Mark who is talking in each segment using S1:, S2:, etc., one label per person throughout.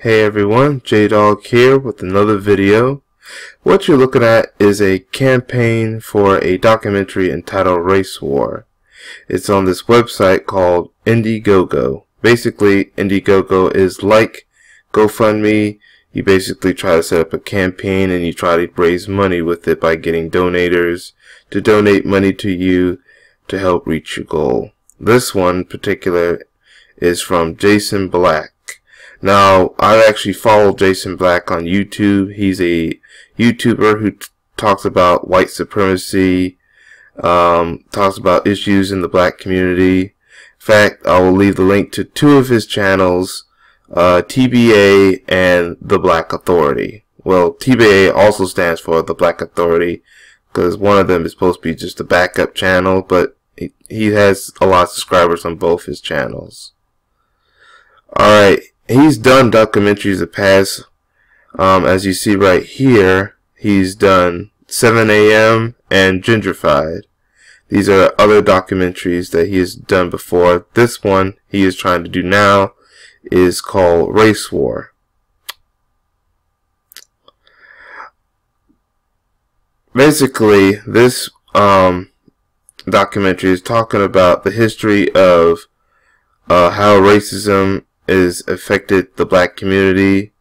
S1: Hey everyone, J-Dog here with another video. What you're looking at is a campaign for a documentary entitled Race War. It's on this website called Indiegogo. Basically, Indiegogo is like GoFundMe. You basically try to set up a campaign and you try to raise money with it by getting donators to donate money to you to help reach your goal. This one particular is from Jason Black. Now, I actually follow Jason Black on YouTube. He's a YouTuber who talks about white supremacy, um, talks about issues in the black community. In fact, I will leave the link to two of his channels, uh, TBA and The Black Authority. Well, TBA also stands for The Black Authority because one of them is supposed to be just a backup channel, but he has a lot of subscribers on both his channels. Alright, he's done documentaries the past. Um, as you see right here, he's done 7 a.m. and Gentrified. These are other documentaries that he has done before. This one he is trying to do now is called Race War. Basically, this um, documentary is talking about the history of uh, how racism is affected the black community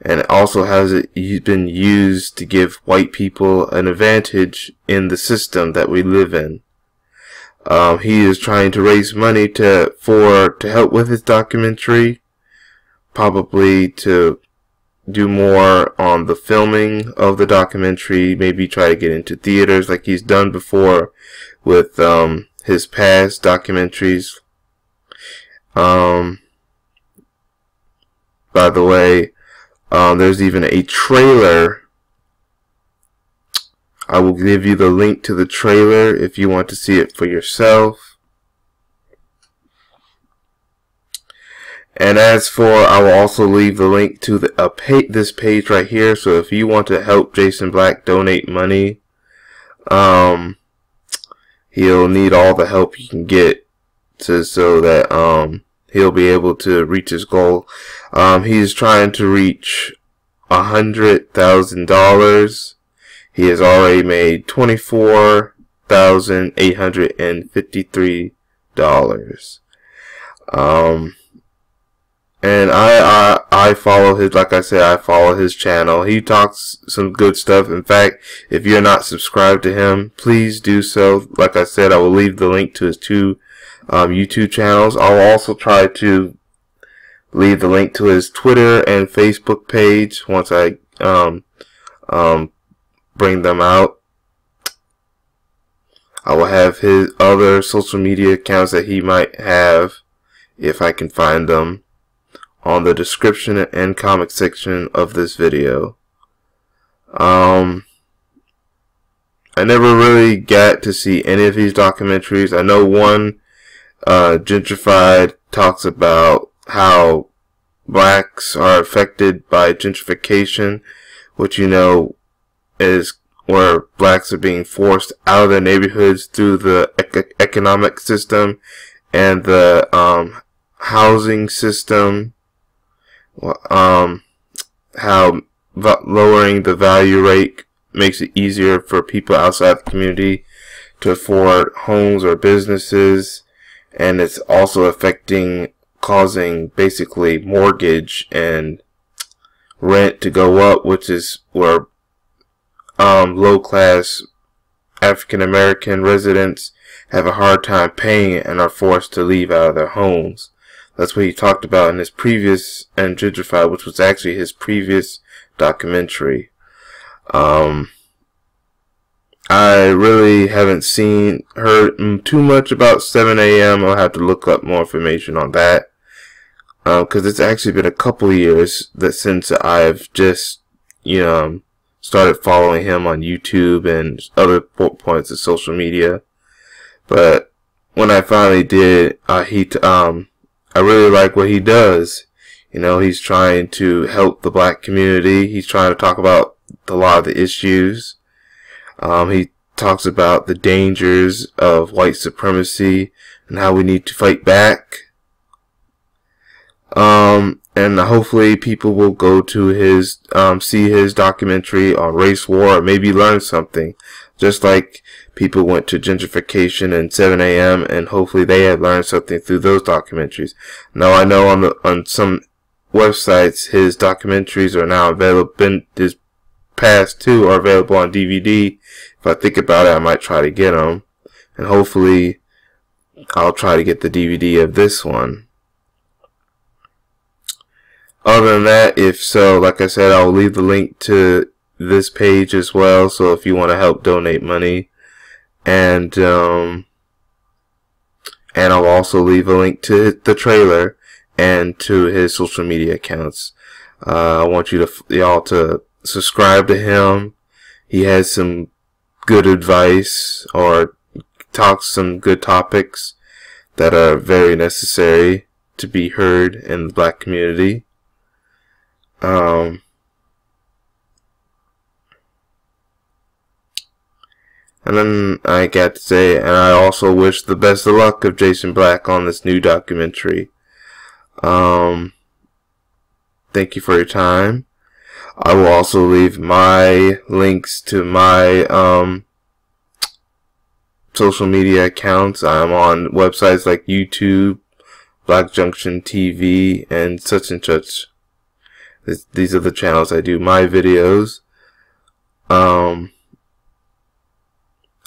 S1: and also has it been used to give white people an advantage in the system that we live in. Um, he is trying to raise money to for to help with his documentary, probably to do more on the filming of the documentary, maybe try to get into theaters like he's done before with um, his past documentaries. Um, by the way, um, there's even a trailer. I will give you the link to the trailer if you want to see it for yourself. And as for, I will also leave the link to the uh, pay, this page right here. So if you want to help Jason Black donate money, um, he'll need all the help you can get to so that um he'll be able to reach his goal. Um, he's trying to reach a hundred thousand dollars. He has already made twenty four thousand eight hundred and fifty three dollars. Um, and I, I I follow his like I said I follow his channel. He talks some good stuff. In fact, if you're not subscribed to him, please do so. Like I said, I will leave the link to his two um, YouTube channels. I'll also try to leave the link to his Twitter and Facebook page once I um, um, bring them out. I will have his other social media accounts that he might have if I can find them on the description and comic section of this video. Um, I never really got to see any of these documentaries. I know one uh, Gentrified talks about how blacks are affected by gentrification, which you know is where blacks are being forced out of their neighborhoods through the ec economic system and the um, housing system. Um, how lowering the value rate makes it easier for people outside the community to afford homes or businesses and it's also affecting causing basically mortgage and rent to go up, which is where um, low class African American residents have a hard time paying and are forced to leave out of their homes. That's what he talked about in his previous and gentrified, which was actually his previous documentary. Um, I really haven't seen, heard too much about 7 a.m. I'll have to look up more information on that. Because uh, it's actually been a couple years that since I've just, you know, started following him on YouTube and other points of social media. But when I finally did, uh, he, um, I really like what he does. You know, he's trying to help the black community. He's trying to talk about a lot of the issues. Um, he talks about the dangers of white supremacy and how we need to fight back. Um, and hopefully people will go to his um, see his documentary on race war or maybe learn something just like people went to gentrification and 7 a.m. and hopefully they had learned something through those documentaries now I know on the on some websites his documentaries are now available been past two are available on DVD if I think about it I might try to get them and hopefully I'll try to get the DVD of this one other than that, if so, like I said, I'll leave the link to this page as well. So if you want to help donate money, and um, and I'll also leave a link to the trailer and to his social media accounts. Uh, I want you to y'all to subscribe to him. He has some good advice or talks some good topics that are very necessary to be heard in the black community. Um, and then I got to say, and I also wish the best of luck of Jason Black on this new documentary. Um, thank you for your time. I will also leave my links to my um, social media accounts. I'm on websites like YouTube, Black Junction TV, and such and such. This, these are the channels I do my videos. Um,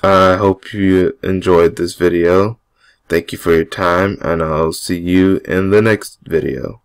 S1: I hope you enjoyed this video. Thank you for your time, and I'll see you in the next video.